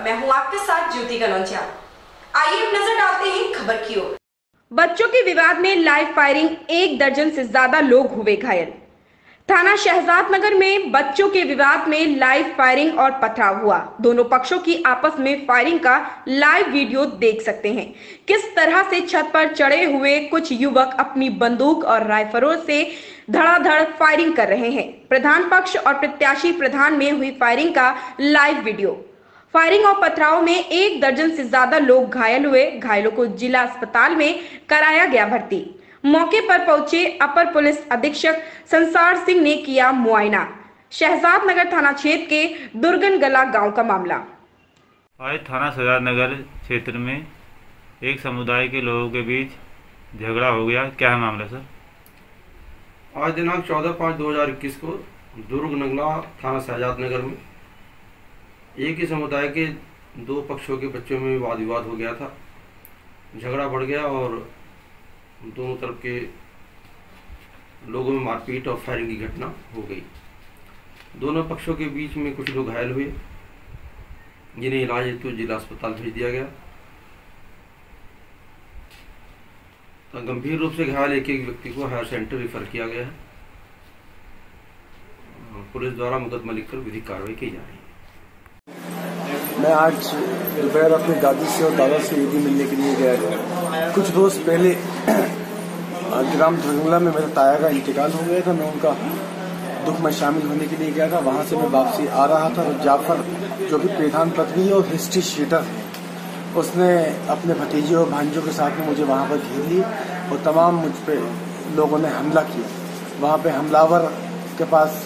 और मैं हूँ आपके साथ ज्योति कनौजिया आइए नज़र डालते हैं खबर की ओर। बच्चों के विवाद में लाइव फायरिंग एक दर्जन से ज़्यादा लोग हुए घायल। थाना शहजाद नगर में बच्चों के विवाद में लाइव फायरिंग और पथराव हुआ। दोनों पक्षों की आपस में फायरिंग का लाइव वीडियो देख सकते हैं। किस तरह से छत पर चढ़े हुए कुछ युवक अपनी बंदूक और राइफलों से धड़ाधड़ फायरिंग कर रहे हैं? प्रधान पक्ष और प्रत्याशी प्रधान में हुई फायरिंग का लाइव वीडियो। फायरिंग और पथराव में एक दर्जन से ज़्यादा लोग घायल हुए। घायलों को जिला अस्पताल में कराया गया भर्ती। मौके पर पहुँचे अपर पुलिस अधीक्षक संसार सिंह ने किया मुआयना। शहजाद नगर थाना क्षेत्र के दुर्गन गला गाँव का मामला। आज थाना शहजाद नगर क्षेत्र में एक समुदाय के लोगों के बीच झगड़ा हो गया। क्या है मामला सर? आज दिनांक चौदह पाँच दो हज़ार इक्कीस को दुर्ग नगला थाना शहजाद नगर में एक ही समुदाय के दो पक्षों के बच्चों में वाद विवाद हो गया था। झगड़ा बढ़ गया और दोनों तरफ़ के लोगों में मारपीट और फायरिंग की घटना हो गई। दोनों पक्षों के बीच में कुछ लोग घायल हुए, जिन्हें इलाज हेतु जिला अस्पताल भेज दिया गया। तो गंभीर रूप से घायल एक एक व्यक्ति को हायर सेंटर रिफर किया गया है। पुलिस द्वारा मुकदमा लिखकर विधिक कार्रवाई की जा रही है। मैं आज दोपहर अपनी दादी से और दादा से ईदी मिलने के लिए गया था। कुछ रोज पहले ग्राम धरंगला में मेरे ताया का इंतकाल हो गया था। मैं उनका दुख में शामिल होने के लिए गया था। वहाँ से मैं वापसी आ रहा था तो जाफ़र जो कि प्रधान पत्नी और हिस्ट्री शीटर है उसने अपने भतीजे और भांजों के साथ में मुझे वहाँ पर घेर ली और तमाम मुझ पर लोगों ने हमला किया। वहाँ पे हमलावर के पास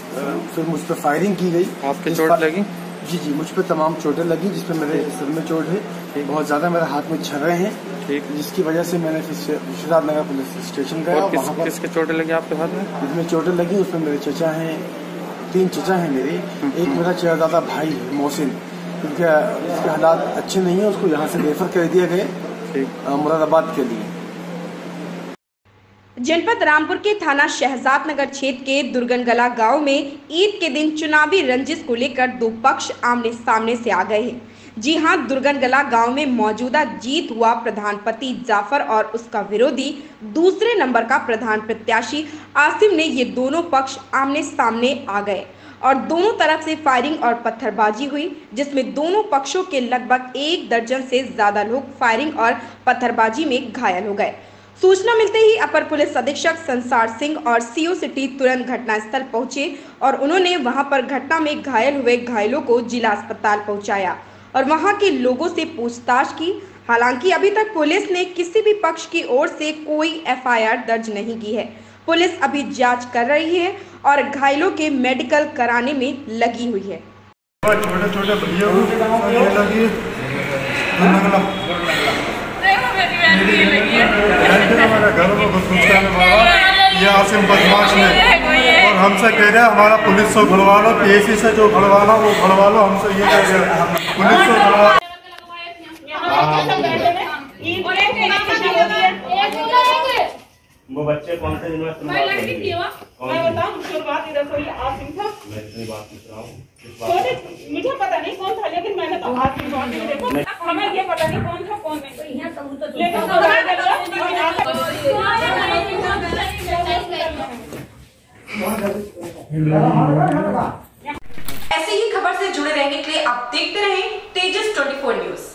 फिर मुझ पर फायरिंग की गई। आपके चोट लगी? जी जी मुझ पर तमाम चोटें लगी जिसपे मेरे सिर में चोट है। बहुत ज़्यादा मेरे हाथ में छर रहे हैं ठीक। जिसकी वजह से मैंने विश्वनाथ नगर पुलिस स्टेशन गया और किस, वहाँ पर किसके चोटें लगी आपके हाथ में? जिसमें चोटें लगी उसमें मेरे चचा हैं तीन चचा हैं मेरे। एक मेरा चेहरदादा भाई है मोहसिन। जिसके हालात अच्छे नहीं है उसको यहाँ से रेफर कर दिया गया मुरादाबाद के लिए। जनपद रामपुर के थाना शहजाद नगर क्षेत्र के दुर्गनगला गाँव में ईद के दिन चुनावी रंजिश को लेकर दो पक्ष आमने सामने से आ गए हैं। जी हाँ, दुर्गनगला गाँव में मौजूदा जीत हुआ प्रधानपति जाफ़र और उसका विरोधी दूसरे नंबर का प्रधान प्रत्याशी आसिम ने ये दोनों पक्ष आमने सामने आ गए और दोनों तरफ़ से फायरिंग और पत्थरबाजी हुई, जिसमें दोनों पक्षों के लगभग एक दर्जन से ज़्यादा लोग फायरिंग और पत्थरबाजी में घायल हो गए। सूचना मिलते ही अपर पुलिस अधीक्षक संसार सिंह और सीओ सिटी तुरंत घटनास्थल पहुँचे और उन्होंने वहाँ पर घटना में घायल हुए घायलों को जिला अस्पताल पहुँचाया और वहाँ के लोगों से पूछताछ की। हालाँकि अभी तक पुलिस ने किसी भी पक्ष की ओर से कोई एफआईआर दर्ज नहीं की है। पुलिस अभी जाँच कर रही है और घायलों के मेडिकल कराने में लगी हुई है। छोटे छोटे हमारे घर में ये आसिम बदमाश ने और हमसे कह रहे हैं हमारा पुलिस को घुड़वा लो पीएसी से जो खड़वाना वो घुड़वा लो हमसे ये कह रहे हैं। पुलिस से खड़वा कौन से बात है? मैं बताऊँ शुरुआत इधर से आसिम था। मैं इतनी बात पूछ रहा हूँ? मुझे पता नहीं कौन था लेकिन मैंने तो आसिम देखो। हमें ये पता नहीं कौन था कौन नहीं। लेकिन तो ऐसे ही खबर से जुड़े रहने के लिए आप देखते रहें तेजस 24 न्यूज़।